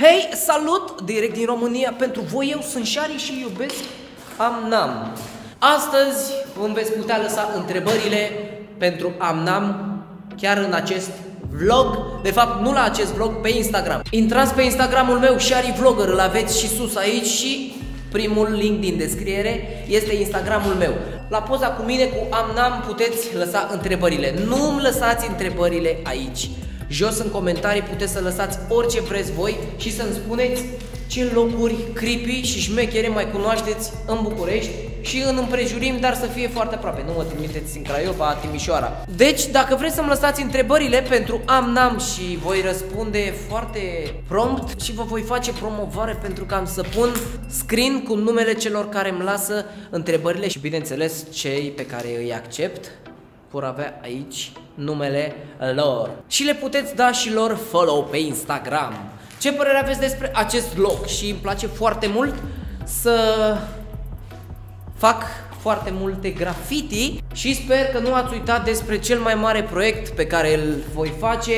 Hei, salut! Direct din România pentru voi, eu sunt Shari și iubesc Amnam. Astăzi îmi veți putea lăsa întrebările pentru Amnam chiar în acest vlog, de fapt nu la acest vlog, pe Instagram. Intrați pe Instagramul meu, Shari Vlogger, îl aveți și sus aici și primul link din descriere este Instagramul meu. La poza cu mine, cu Amnam, puteți lăsa întrebările. Nu îmi lăsați întrebările aici. Jos în comentarii puteți să lăsați orice vreți voi și să-mi spuneți ce locuri creepy și șmechere mai cunoașteți în București și în împrejurim, dar să fie foarte aproape. Nu mă trimiteți în Craiova, Timișoara. Deci, dacă vreți să-mi lăsați întrebările pentru am-nam și voi răspunde foarte prompt și vă voi face promovare pentru că am să pun screen cu numele celor care îmi lasă întrebările și, bineînțeles, cei pe care îi accept vor avea aici numele lor. Și le puteți da și lor follow pe Instagram. Ce părere aveți despre acest loc? Și îmi place foarte mult să fac foarte multe graffiti și sper că nu ați uitat despre cel mai mare proiect pe care îl voi face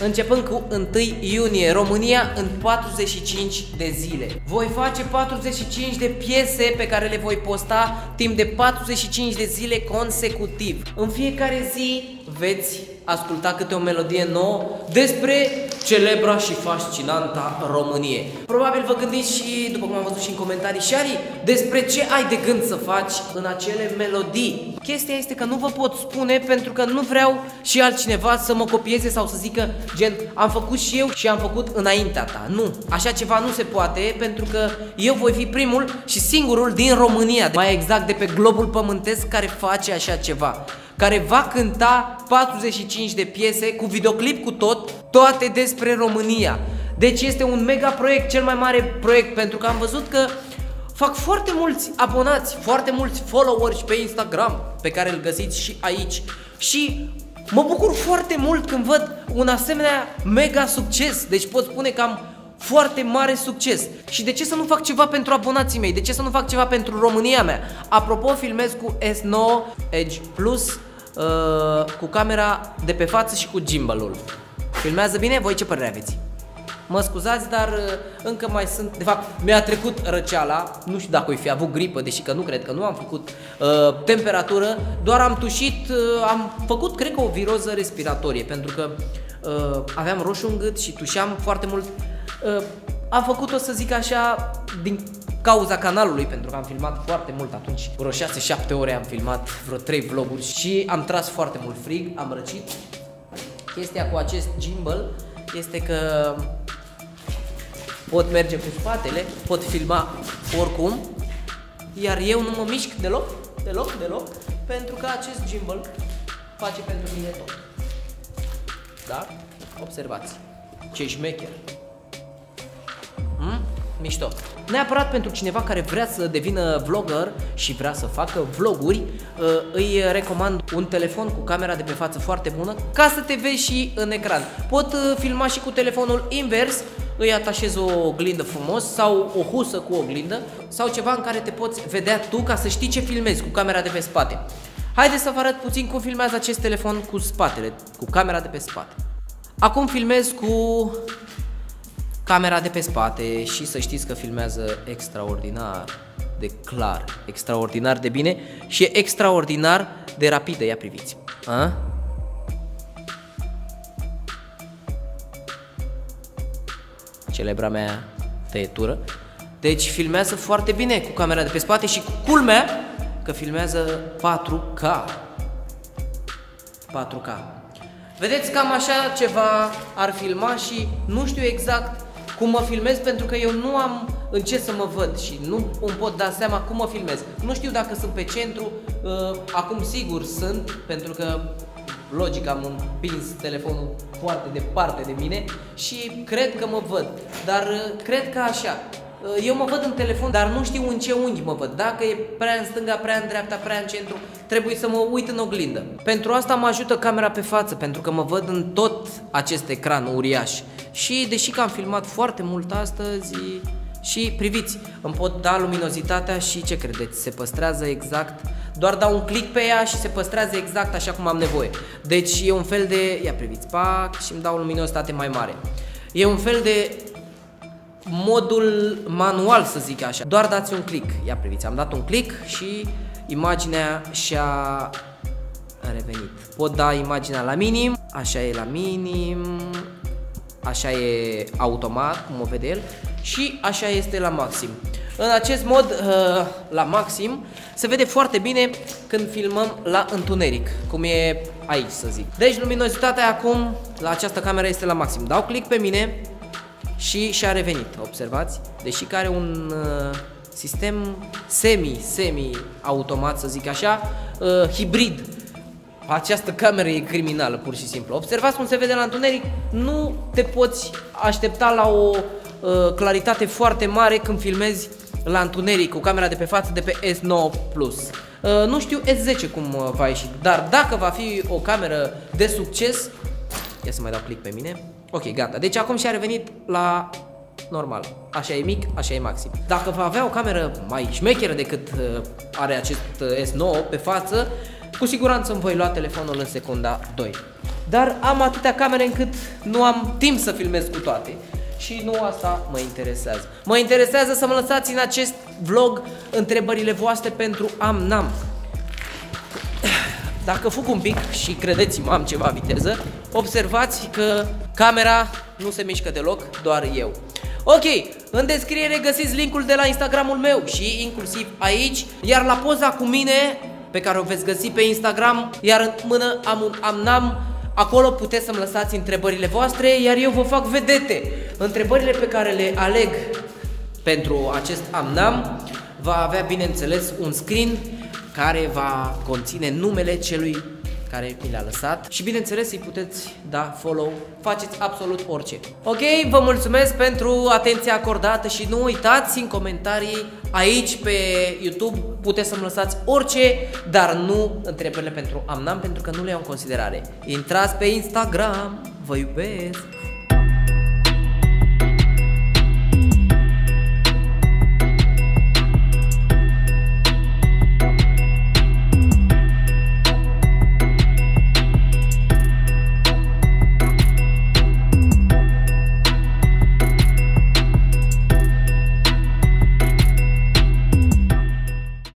începând cu 1 iunie, România în 45 de zile. Voi face 45 de piese pe care le voi posta timp de 45 de zile consecutiv. În fiecare zi veți asculta câte o melodie nouă despre celebra și fascinanta Românie. Probabil vă gândiți și, după cum am văzut și în comentarii, Shari, despre ce ai de gând să faci în acele melodii. Chestia este că nu vă pot spune pentru că nu vreau și altcineva să mă copieze sau să zică gen am făcut și eu și am făcut înaintea ta. Nu, așa ceva nu se poate pentru că eu voi fi primul și singurul din România, mai exact de pe globul pământesc care face așa ceva care va cânta 45 de piese cu videoclip cu tot, toate despre România. Deci este un mega proiect, cel mai mare proiect, pentru că am văzut că fac foarte mulți abonați, foarte mulți followers pe Instagram, pe care îl găsiți și aici. Și mă bucur foarte mult când văd un asemenea mega succes. Deci pot spune că am foarte mare succes. Și de ce să nu fac ceva pentru abonații mei? De ce să nu fac ceva pentru România mea? Apropo, filmez cu S9 Edge Plus Uh, cu camera de pe față și cu gimbalul. Filmează bine? Voi ce părere aveți? Mă scuzați, dar uh, încă mai sunt, de fapt, mi-a trecut răceala, nu știu dacă o fi avut gripă, deși că nu cred că nu am făcut uh, temperatură, doar am tușit, uh, am făcut, cred că o viroză respiratorie, pentru că uh, aveam roșu în gât și tușeam foarte mult. Uh, am făcut-o să zic așa din cauza canalului, pentru că am filmat foarte mult atunci. Vreo 6-7 ore am filmat, vreo 3 vloguri și am tras foarte mult frig, am răcit. Chestia cu acest gimbal este că pot merge cu spatele, pot filma oricum, iar eu nu mă mișc deloc, deloc, deloc, pentru că acest gimbal face pentru mine tot. Da? Observați. Ce șmecher. Hmm? Mișto. Neapărat pentru cineva care vrea să devină vlogger și vrea să facă vloguri, uh, îi recomand un telefon cu camera de pe față foarte bună ca să te vezi și în ecran. Pot uh, filma și cu telefonul invers, îi atașez o oglindă frumos sau o husă cu oglindă sau ceva în care te poți vedea tu ca să știi ce filmezi cu camera de pe spate. Haideți să vă arăt puțin cum filmează acest telefon cu spatele, cu camera de pe spate. Acum filmez cu camera de pe spate și să știți că filmează extraordinar de clar, extraordinar de bine și e extraordinar de rapidă, ia priviți. A? Celebra mea tăietură. Deci filmează foarte bine cu camera de pe spate și cu culmea că filmează 4K. 4K. Vedeți, cam așa ceva ar filma și nu știu exact cum mă filmez pentru că eu nu am în ce să mă văd și nu îmi pot da seama cum mă filmez. Nu știu dacă sunt pe centru, uh, acum sigur sunt, pentru că logic am împins telefonul foarte departe de mine și cred că mă văd, dar uh, cred că așa. Uh, eu mă văd în telefon, dar nu știu în ce unghi mă văd. Dacă e prea în stânga, prea în dreapta, prea în centru, trebuie să mă uit în oglindă. Pentru asta mă ajută camera pe față, pentru că mă văd în tot acest ecran uriaș. Și deși că am filmat foarte mult astăzi și priviți, îmi pot da luminozitatea și ce credeți, se păstrează exact, doar dau un click pe ea și se păstrează exact așa cum am nevoie. Deci e un fel de, ia priviți, pac și îmi dau luminozitate mai mare. E un fel de modul manual, să zic așa. Doar dați un click. Ia priviți, am dat un click și imaginea și-a revenit. Pot da imaginea la minim, așa e la minim, așa e automat, cum o vede el, și așa este la maxim. În acest mod, uh, la maxim, se vede foarte bine când filmăm la întuneric, cum e aici să zic. Deci luminozitatea acum la această cameră este la maxim. Dau click pe mine și și-a revenit, observați? Deși care are un uh, sistem semi-semi automat, să zic așa, uh, hibrid. Această cameră e criminală, pur și simplu. Observați cum se vede la întuneric, nu te poți aștepta la o uh, claritate foarte mare când filmezi la întuneric cu camera de pe față de pe S9 Plus. Uh, nu știu S10 cum uh, va ieși, dar dacă va fi o cameră de succes, ia să mai dau click pe mine. Ok, gata. Deci acum și-a revenit la normal. Așa e mic, așa e maxim. Dacă va avea o cameră mai șmecheră decât uh, are acest uh, S9 pe față, cu siguranță îmi voi lua telefonul în secunda 2. Dar am atâtea camere încât nu am timp să filmez cu toate și nu asta mă interesează. Mă interesează să mă lăsați în acest vlog întrebările voastre pentru am-nam. Dacă fug un pic și credeți-mă am ceva viteză, observați că camera nu se mișcă deloc, doar eu. Ok, în descriere găsiți linkul de la Instagramul meu și inclusiv aici, iar la poza cu mine pe care o veți găsi pe Instagram, iar în mână am un amnam Acolo puteți să-mi lăsați întrebările voastre, iar eu vă fac vedete. Întrebările pe care le aleg pentru acest amnam va avea, bineînțeles, un screen care va conține numele celui care mi le-a lăsat și bineînțeles îi puteți da follow, faceți absolut orice. Ok, vă mulțumesc pentru atenția acordată și nu uitați în comentarii aici pe YouTube puteți să-mi lăsați orice, dar nu întrebările pentru Amnam pentru că nu le iau în considerare. Intrați pe Instagram, vă iubesc!